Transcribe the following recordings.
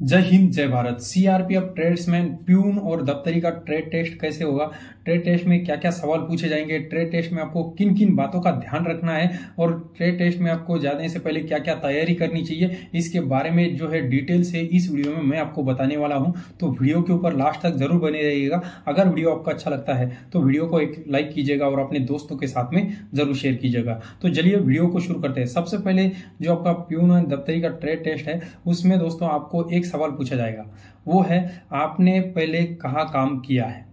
जय हिंद, जय Bharat. CRPF tradesman peon और दफ्तरी का ट्रेड टेस्ट कैसे होगा? ट्रेड टेस्ट में क्या क्या सवाल पूछे जाएँगे? ट्रेड टेस्ट में आपको किन किन बातों का ध्यान रखना है? और ट्रेड टेस्ट में आपको जाने से पहले क्या क्या तैयारी करनी चाहिए? इसके बारे में जो है डिटेल से इस वीडियो में मैं आपको बताने वाला हूँ। तो वीडियो के ऊपर लास्ट तक ज़रूर बने रहिएगा। अगर वीडियो आपको अच्छा लगता है तो वीडियो को एक लाइक कीजिएगा और अपने दोस्तों के साथ में ज़रूर शेयर कीजिएगा। तो चलिए वीडियो को शुरू करते हैं। सबसे पहले जो आपका प्यून और दफ्तरी का ट्रेड टेस्ट है, उसमें दोस्तों आपको एक सवाल पूछा जाएगा। वो है, आपने पहले कहा काम किया है?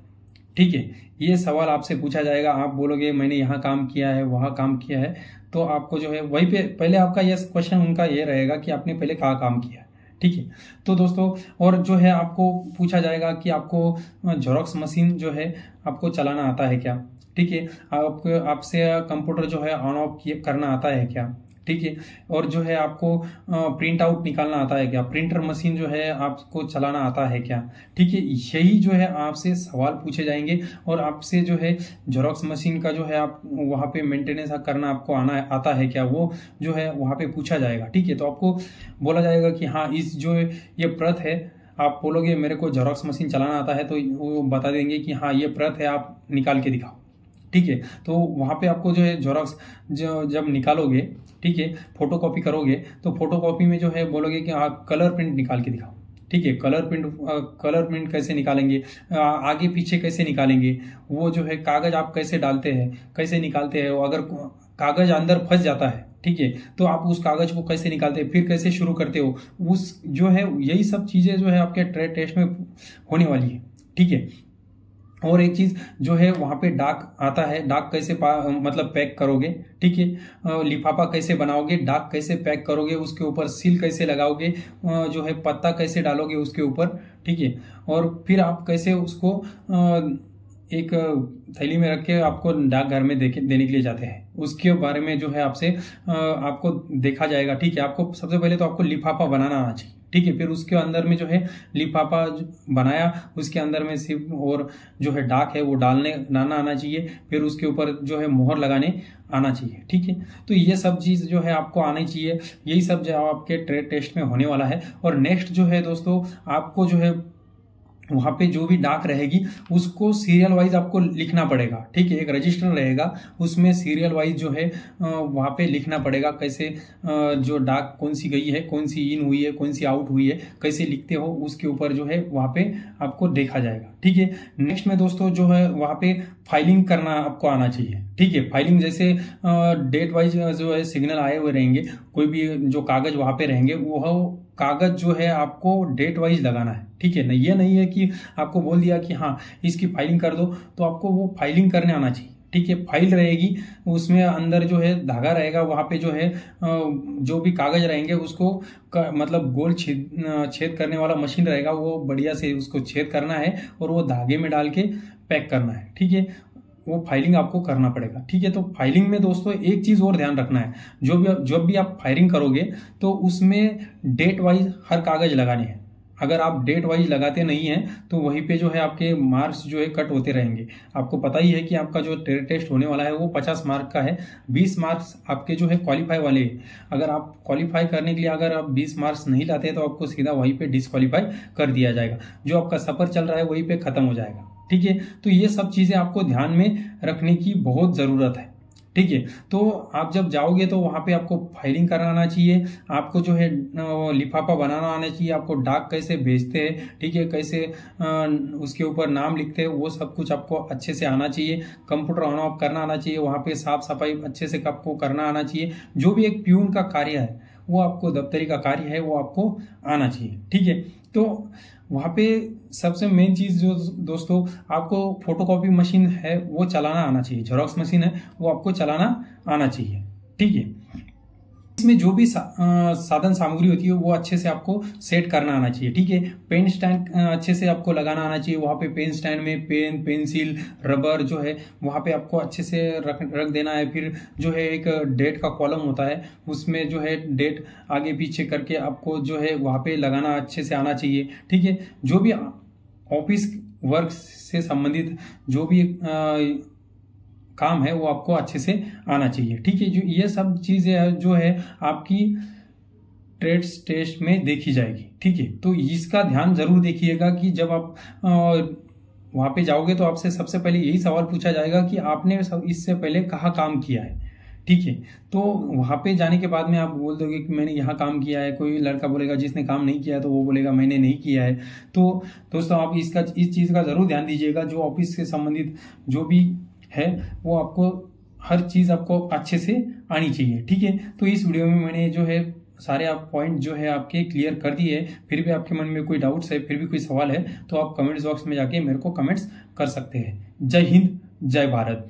ठीक है, ये सवाल आपसे पूछा जाएगा। आप बोलोगे, मैंने यहाँ काम किया है, वहाँ काम किया है। तो आपको जो है, वही पे पहले आपका ये क्वेश्चन उनका ये रहेगा कि आपने पहले कहा काम किया ठीक है तो दोस्तों, और जो है आपको पूछा जाएगा कि आपको जोरॉक्स मशीन जो है, आपको चलाना आता है क्या? ठीक है, आपको, आपसे कंप्यूटर जो है ऑन ऑफ़ करना आता है क्या? ठीक है? और जो है आपको प्रिंट आउट निकालना आता है क्या? प्रिंटर मशीन जो है आपको चलाना आता है क्या? ठीक है? यही जो है आपसे सवाल पूछे जाएँगे और आपसे जो है जेरोक्स मशीन का जो है आप, वहाँ पे मेंटेनेंस करना आपको आना आता है क्या? वो जो है वहाँ पे पूछा जाएगा। ठीक है? तो आपको बोला जाएगा कि हाँ इस जो ये प्रत है, आप बोलोगे, मेरे को जेरोक्स मशीन चलाना आता है तो वो बता देंगे कि हाँ ये प्रत है, आप निकाल के दिखाओ। ठीक है? तो वहाँ पे आपको जो है जोरॉक्स जो, जब निकालोगे, ठीक है फ़ोटो कॉपी करोगे तो फ़ोटो कॉपी में जो है बोलोगे कि आप कलर प्रिंट निकाल के दिखाओ। ठीक है? कलर प्रिंट कलर प्रिंट कैसे निकालेंगे? आगे पीछे कैसे निकालेंगे? वो जो है कागज़ आप कैसे डालते हैं, कैसे निकालते हैं? अगर कागज़ अंदर फंस जाता है, ठीक है तो आप उस कागज़ को कैसे निकालते हैं? फिर कैसे शुरू करते हो? उस जो है, यही सब चीज़ें जो है आपके ट्रेड टेस्ट में होने वाली है, ठीक है? और एक चीज़ जो है, वहाँ पे डाक आता है। डाक कैसे मतलब पैक करोगे? ठीक है। लिफाफा कैसे बनाओगे? डाक कैसे पैक करोगे? उसके ऊपर सील कैसे लगाओगे? जो है, पत्ता कैसे डालोगे उसके ऊपर? ठीक है। और फिर आप कैसे उसको एक थैली में रख के आपको डाक घर में देने के लिए जाते हैं। उसके बारे में जो है, आपसे आपको देखा जाएगा। ठीक है। आपको, सबसे पहले तो आपको लिफाफा बनाना आना चाहिए। ठीक है, फिर उसके अंदर में जो है लिफाफा बनाया, उसके अंदर में सिर्फ़ और जो है डाक है वो डालने डालना आना चाहिए, फिर उसके ऊपर जो है मोहर लगाने आना चाहिए, ठीक है। तो ये सब चीज़ जो है आपको आनी चाहिए, यही सब जो आपके ट्रेड टेस्ट में होने वाला है। और नेक्स्ट जो है दोस्तों, आपको जो है वहाँ पे जो भी डाक रहेगी, उसको सीरियल वाइज आपको लिखना पड़ेगा। ठीक है, एक रजिस्टर रहेगा, उसमें सीरियल वाइज जो है वहाँ पे लिखना पड़ेगा कैसे जो डाक कौन सी गई है, कौन सी इन हुई है, कौन सी आउट हुई है, कैसे लिखते हो, उसके ऊपर जो है वहाँ पे आपको देखा जाएगा। ठीक है नेक्स्ट में दोस्तों जो है वहाँ पे फाइलिंग करना आपको आना चाहिए। ठीक है फाइलिंग जैसे डेट वाइज जो है सिग्नल आए हुए रहेंगे, कोई भी जो कागज़ वहाँ पे रहेंगे, वो कागज़ जो है आपको डेट वाइज लगाना है। ठीक है? ना ये नहीं है कि आपको बोल दिया कि हाँ इसकी फाइलिंग कर दो तो आपको वो फाइलिंग करने आना चाहिए। ठीक है? फ़ाइल रहेगी, उसमें अंदर जो है धागा रहेगा, वहाँ पे जो है जो भी कागज़ रहेंगे, उसको मतलब गोल छेद छेद करने वाला मशीन रहेगा, वो बढ़िया से उसको छेद करना है और वो धागे में डाल के पैक करना है। ठीक है? वो फाइलिंग आपको करना पड़ेगा। ठीक है तो फाइलिंग में दोस्तों एक चीज़ और ध्यान रखना है। जो भी जब भी आप फायरिंग करोगे तो उसमें डेट वाइज हर कागज़ लगाने हैं। अगर आप डेट वाइज लगाते नहीं हैं तो वहीं पे जो है आपके मार्क्स जो है कट होते रहेंगे। आपको पता ही है कि आपका जो टेस्ट होने वाला है, वो 50 मार्क का है। 20 मार्क्स आपके जो है क्वालिफाई वाले अगर आप क्वालिफाई करने के लिए अगर आप 20 मार्क्स नहीं लाते तो आपको सीधा वहीं पे डिसक्वालीफाई कर दिया जाएगा। जो आपका सफ़र चल रहा है, वहीं पे खत्म हो जाएगा। ठीक है? तो ये सब चीज़ें आपको ध्यान में रखने की बहुत ज़रूरत है। ठीक है? तो आप जब जाओगे तो वहाँ पे आपको फाइलिंग कराना चाहिए, आपको जो है लिफाफा बनाना आना चाहिए, आपको डाक कैसे भेजते हैं, ठीक है? कैसे उसके ऊपर नाम लिखते हैं, वो सब कुछ आपको अच्छे से आना चाहिए। कंप्यूटर ऑन ऑफ़ करना आना चाहिए, वहाँ पे साफ़ सफ़ाई अच्छे से आपको करना आना चाहिए। जो भी एक प्यून का कार्य है वो आपको दफ्तरी का कार्य है, वो आपको आना चाहिए, ठीक है? तो वहाँ पे सबसे मेन चीज़ जो दोस्तों, आपको फोटोकॉपी मशीन है, वो चलाना आना चाहिए जेरोक्स मशीन है, वो आपको चलाना आना चाहिए, ठीक है? इसमें जो भी सा, साधन सामग्री होती है वो अच्छे से आपको सेट करना आना चाहिए ठीक है? पेन स्टैंड अच्छे से आपको लगाना आना चाहिए वहाँ पे पेन स्टैंड में पेन पेंसिल रबर जो है वहाँ पे आपको अच्छे से रख रख देना है। फिर जो है एक डेट का कॉलम होता है उसमें जो है डेट आगे पीछे करके आपको जो है वहाँ पे लगाना अच्छे से आना चाहिए ठीक है? जो भी ऑफ़िस वर्क से संबंधित जो भी आ, काम है, वो आपको अच्छे से आना चाहिए। ठीक है, जो ये सब चीज़ें जो है आपकी ट्रेड्स टेस्ट में देखी जाएगी। ठीक है तो इसका ध्यान ज़रूर देखिएगा कि जब आप वहाँ पे जाओगे तो आपसे सबसे पहले यही सवाल पूछा जाएगा कि आपने इससे पहले कहाँ काम किया है? ठीक है तो वहाँ पे जाने के बाद में आप बोल दोगे कि मैंने यहाँ काम किया है, कोई लड़का बोलेगा, जिसने काम नहीं किया है तो वो बोलेगा, मैंने नहीं किया है। तो दोस्तों, आप इसका, इस चीज़ का ज़रूर ध्यान दीजिएगा, जो ऑफ़िस से संबंधित, जो भी है, वो आपको हर चीज़ आपको अच्छे से आनी चाहिए, ठीक है? तो इस वीडियो में मैंने जो है सारे आप पॉइंट जो है आपके क्लियर कर दिए फिर भी आपके मन में कोई डाउट्स है, फिर भी कोई सवाल है तो आप कमेंट्स बॉक्स में जाके मेरे को कमेंट्स कर सकते हैं। जय हिंद, जय भारत।